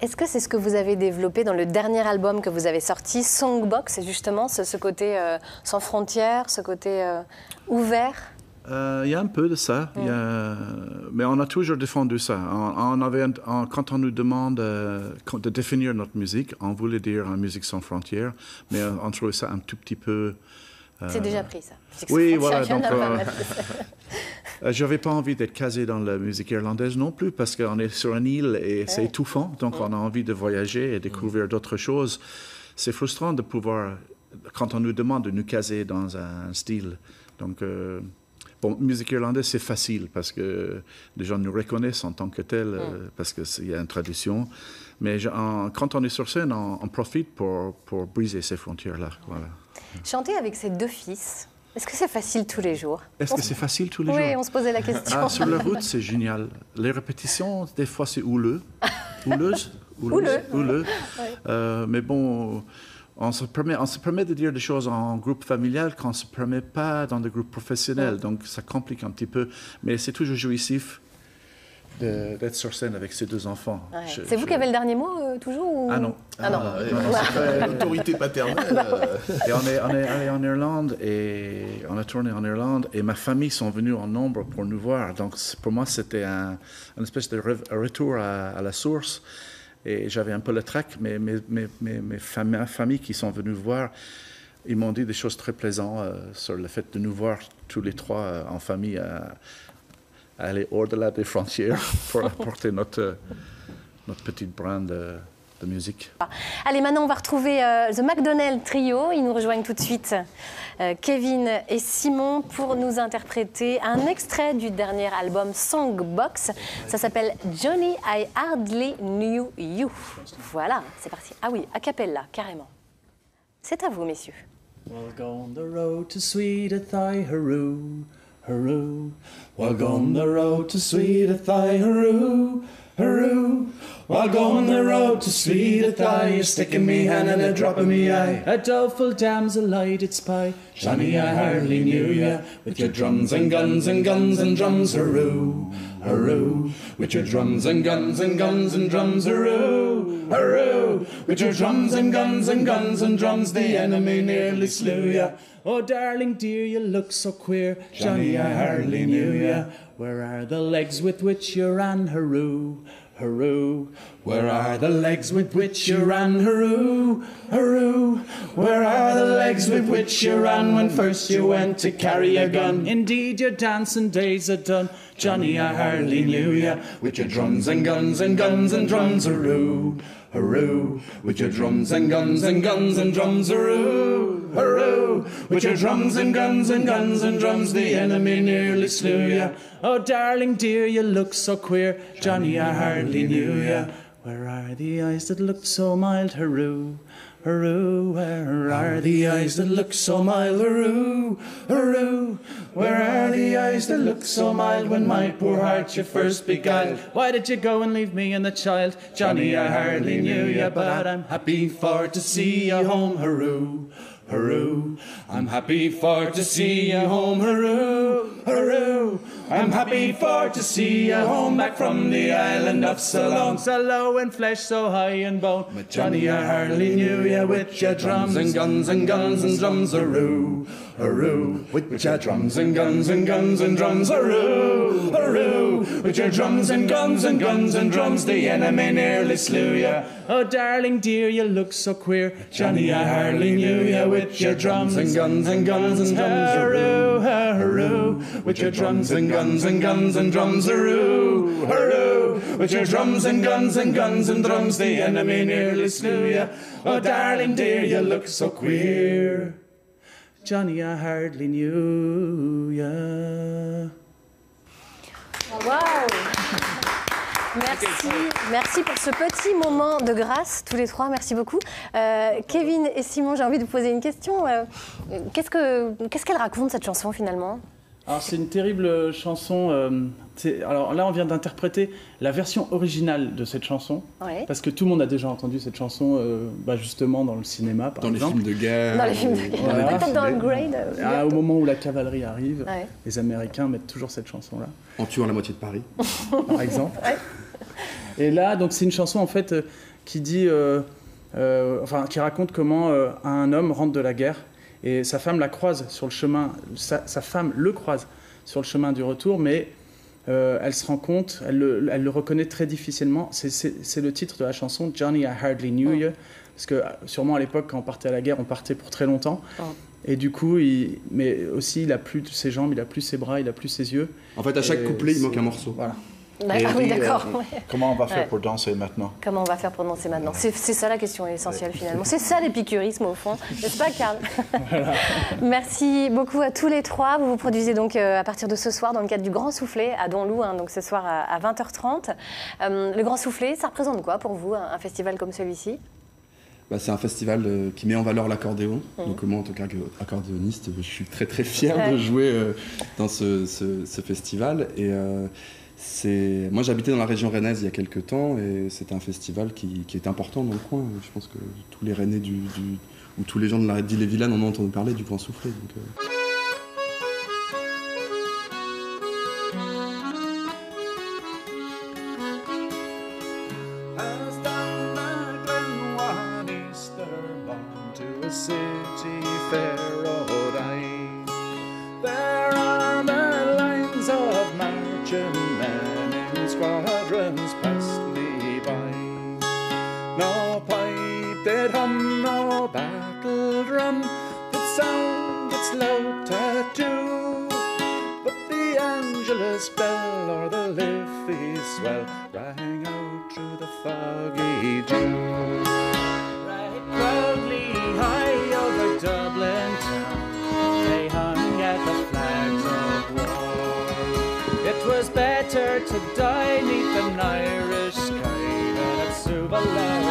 Est-ce que c'est ce que vous avez développé dans le dernier album que vous avez sorti, Songbox, justement ce, ce côté euh, sans frontières, ce côté euh, ouvert? Euh, Il y a un peu de ça, il y a- mais on a toujours défendu ça. On, on avait, un- on- quand on nous demande de définir notre musique, on voulait dire une musique sans frontières, mais on trouvait ça un tout petit peu. C'est déjà pris ça. Oui, voilà, donc, euh, mal. Euh, J'avais pas envie d'être casé dans la musique irlandaise non plus parce qu'on est sur une île et c'est étouffant, donc on a envie de voyager et découvrir d'autres choses. C'est frustrant de pouvoir, quand on nous demande de nous caser dans un style. Donc, euh, bon, musique irlandaise, c'est facile parce que les gens nous reconnaissent en tant que tel, euh, parce qu'il y a une tradition. Mais je- en- quand on est sur scène, on, on profite pour, pour briser ces frontières-là. Voilà. Chanter avec ses deux fils, est-ce que c'est facile tous les jours? Est-ce que c'est facile tous les Oui, jours? on se posait la question. Ah, sur la route, c'est génial. Les répétitions, des fois, c'est houleux. Houleuse? Houleux, Houleux. Euh, mais bon, on se, permet, on se permet de dire des choses en groupe familial qu'on ne se permet pas dans des groupes professionnels. Donc, ça complique un petit peu. Mais c'est toujours jouissif d'être sur scène avec ses deux enfants. Ouais. C'est vous je- qui avez le dernier mot, euh, toujours ou- Ah non. Ah non. Ah, ouais, L'autorité paternelle. euh, Et on est, on est allé en Irlande et on a tourné en Irlande et ma famille sont venus en nombre pour nous voir. Donc pour moi c'était un, une espèce de re- retour à, à la source et j'avais un peu le trac, mais mes, mes, mes, mes fam- ma famille qui sont venus voir, ils m'ont dit des choses très plaisantes euh, sur le fait de nous voir tous les trois euh, en famille à aller au-delà des frontières pour apporter notre, notre petite brand de, de musique. Allez, maintenant, on va retrouver euh, The McDonnell Trio. Ils nous rejoignent tout de suite, euh, Kevin et Simon, pour nous interpréter un extrait du dernier album Songbox. Ça s'appelle Johnny, I Hardly Knew You. Voilà, c'est parti. Ah oui, a cappella, carrément. C'est à vous, messieurs. We'll go on the road to sweet Hurroo. We'll on the road to sweet Athy, hurroo, hurroo. While go on the road to sweet Athy, you're sticking me hand and a dropping me eye. A doleful damsel light its pie. Johnny, I hardly knew ya. With your drums and guns and guns and drums, hurroo, hurroo. With your drums and guns and guns and drums, hurroo, hurroo. With your drums and guns and guns and drums, the enemy nearly slew ya. Oh, darling dear, you look so queer. Johnny, I hardly knew ya. Where are the legs with which you ran, hurroo? Hurroo, where are the legs with which you ran? Hurroo, hurroo, where are the legs with which you ran when first you went to carry a gun? Indeed, your dancing days are done. Johnny, I hardly knew ya. With your drums and guns and guns and drums, hurroo, hurroo. With your drums and guns and guns and drums, hurroo, hurroo. With your drums and guns and guns and drums, the enemy nearly slew ya. Oh, darling dear, you look so queer. Johnny, I hardly knew ya. Where are the eyes that looked so mild, hurroo? Hurroo, where are the eyes that look so mild? Hurroo, hurroo, where are the eyes that look so mild when my poor heart you first beguiled? Why did you go and leave me and the child? Johnny, I hardly knew ya, but I'm happy for to see you home, hurroo. Hurroo, I'm happy for to see you home, hurroo, hurroo. I'm happy for to see you home back from the island of Ceylon. So low in flesh, so high in bone. But Johnny, I hardly knew you with your drums and guns and guns and drums, hurroo, hurroo. With your drums and guns and guns and drums, hurroo, hurroo. With your drums and guns and guns and drums, the enemy nearly slew ya. Oh, darling dear, you look so queer. Johnny, I hardly knew you with your drums and guns and guns and drums, hurroo, hurroo. With your drums and guns and guns and drums, hurroo, hurroo. With your drums and guns and guns and drums, the enemy nearly slew ya. Oh, darling dear, you look so queer. Johnny, I hardly knew ya. Waouh Merci, merci pour ce petit moment de grâce, tous les trois, merci beaucoup. Euh, Kevin et Simon, j'ai envie de vous poser une question. Euh, Qu'est-ce que- qu'est-ce qu'elle raconte cette chanson finalement? Alors c'est une terrible chanson. euh, alors là on vient d'interpréter la version originale de cette chanson. Ouais. Parce que tout le monde a déjà entendu cette chanson euh, bah, justement dans le cinéma par Dans les films de guerre. Dans les films de guerre. Voilà. Peut-être dans Upgrade euh, Ah, au moment où la cavalerie arrive, Ouais. les Américains mettent toujours cette chanson-là, En tuant la moitié de Paris. par exemple. Et là, donc c'est une chanson en fait euh, qui dit, euh, euh, enfin qui raconte comment euh, un homme rentre de la guerre et sa femme la croise sur le chemin, sa, sa femme le croise sur le chemin du retour, mais euh, elle se rend compte, elle le, elle le reconnaît très difficilement. C'est- le titre de la chanson Johnny I Hardly Knew You, parce que euh, sûrement à l'époque quand on partait à la guerre, on partait pour très longtemps. Oh. Et du coup, il, mais aussi il a plus ses jambes, il a plus ses bras, il a plus ses yeux. En fait, à chaque Et couplet, il manque un morceau. Voilà. D'accord, Et oui, dit, euh, d'accord. ouais. Comment on va faire Ouais. pour danser maintenant Comment on va faire pour danser maintenant C'est c'est ça la question essentielle finalement. C'est ça l'épicurisme au fond, n'est-ce pas Karl Merci beaucoup à tous les trois. Vous vous produisez donc euh, à partir de ce soir dans le cadre du Grand Soufflet à Donlou, hein, donc ce soir à, à 20h30. Euh, le Grand Soufflet, ça représente quoi pour vous, un, festival comme celui-ci? Bah, c'est un festival euh, qui met en valeur l'accordéon. Donc moi, en tant qu'accordéoniste, je suis très très fier Ouais. de jouer euh, dans ce, ce- ce festival. Et euh, c'est, moi, j'habitais dans la région rennaise il y a quelques temps, et c'était un festival qui, qui est important dans le coin. Je pense que tous les Rennais du, du- ou tous les gens de la d'Ille-et-Vilaine en ont entendu parler du Grand Soufflet. Donc, euh, marching men in squadrons passed me by. No pipe did hum, no battle drum did sound its loud tattoo. But the Angelus bell or the Liffey swell rang out through the foggy dew. Right proudly high over Dublin to die neath an Irish sky. Than at Subalow's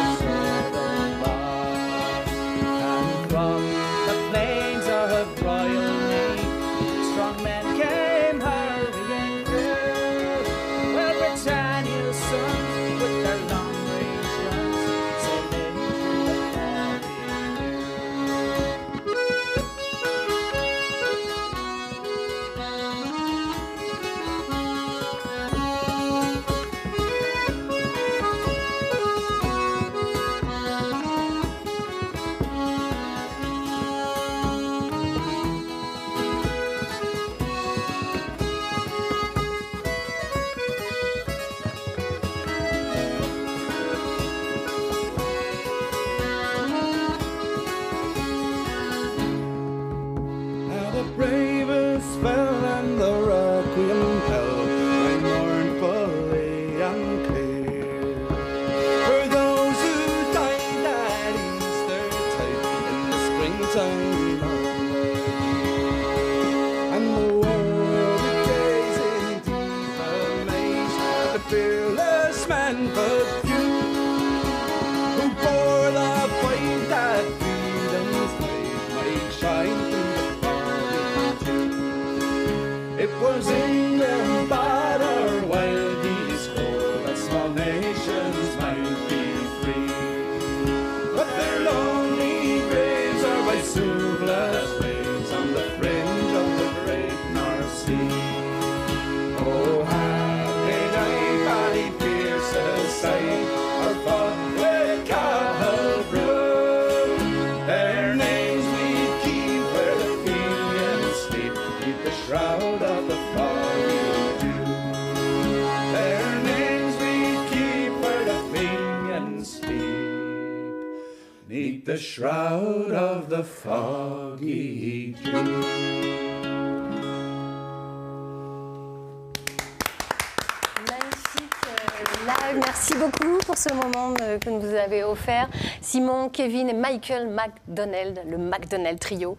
nations might be free. But their lonely graves are by Suvla's shroud of the foggy. Magnifique euh, live. Merci beaucoup pour ce moment euh, que nous avez offert. Simon, Kevin et Michael McDonald, le McDonald Trio.